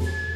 you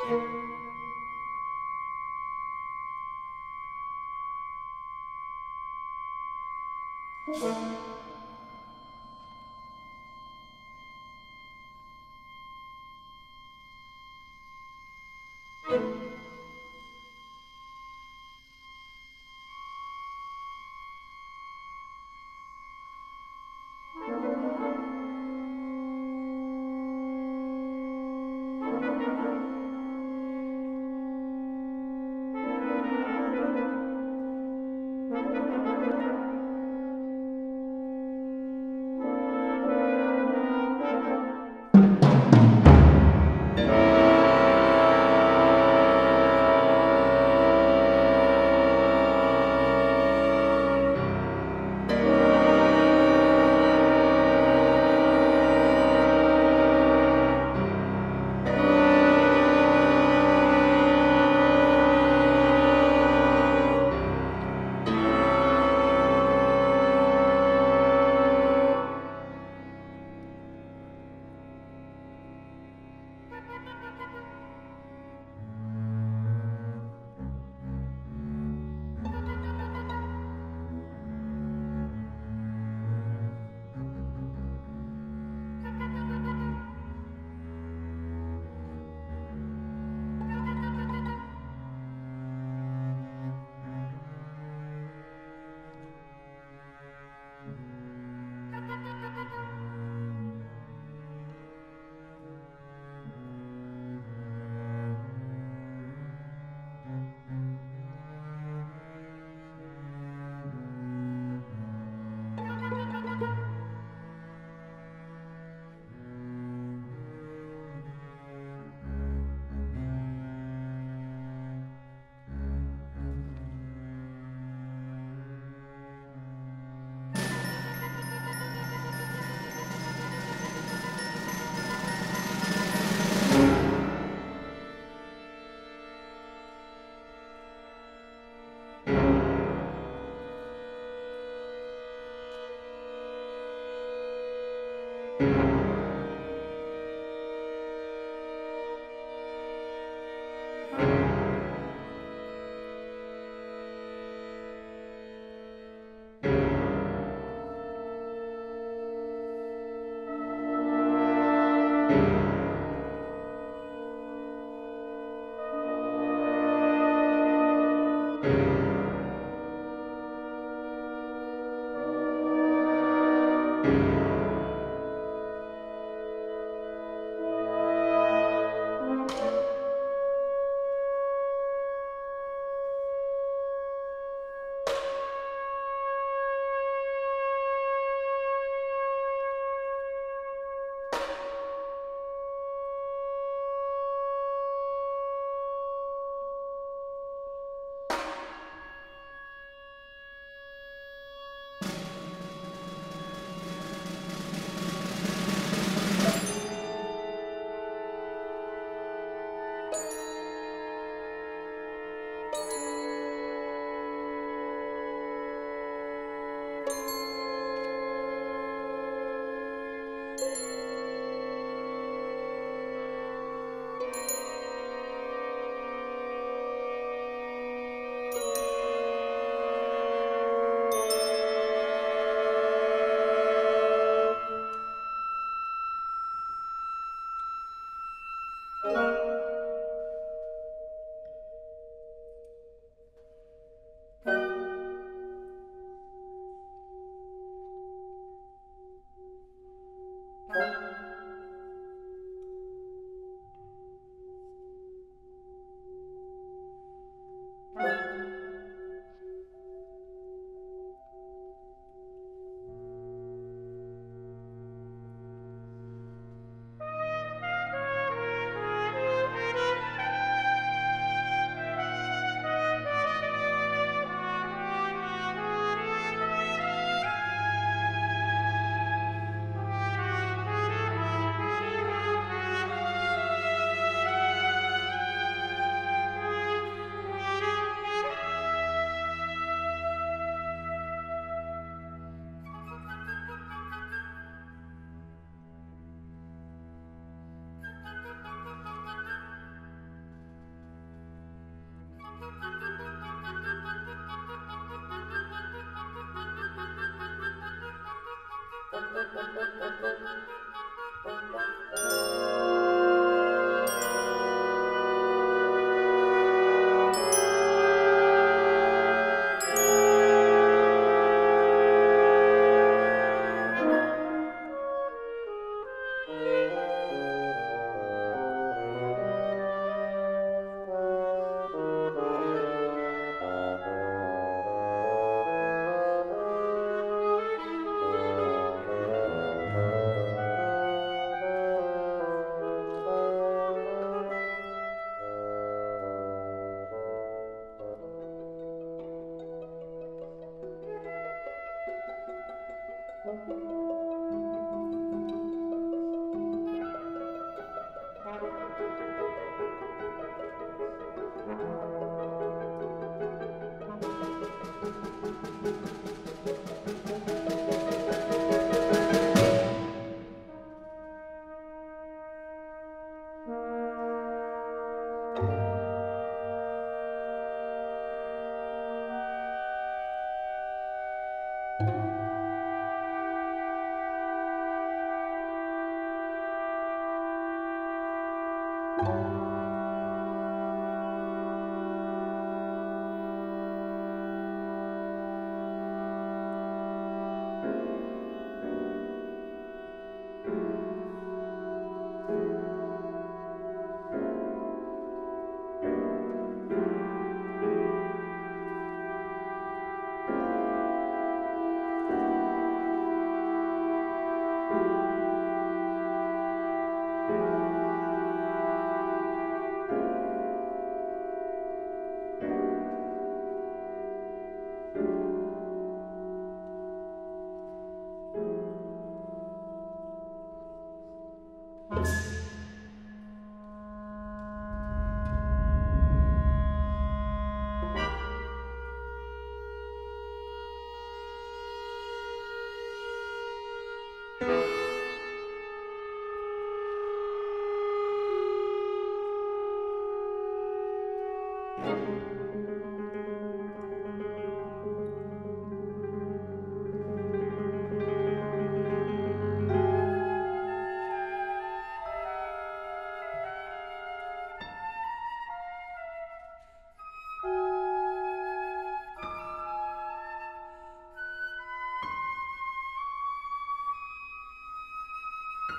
Thank you. Thank you. Thank you.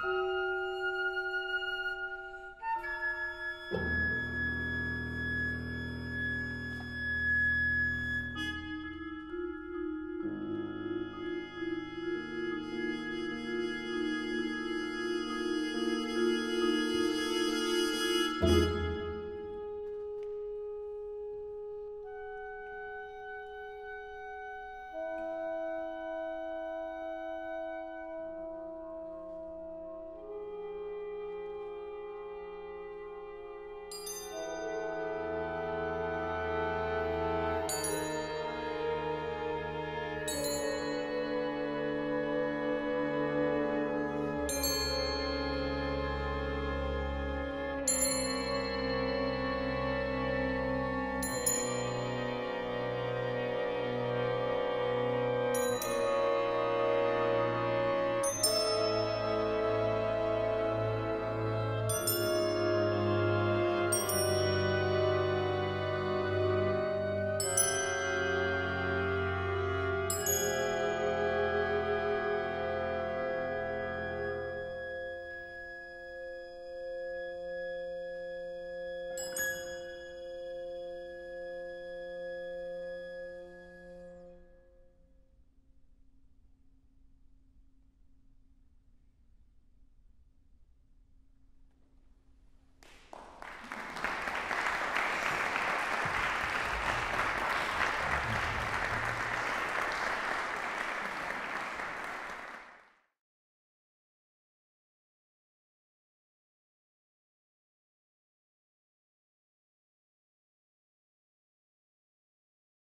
Thank you.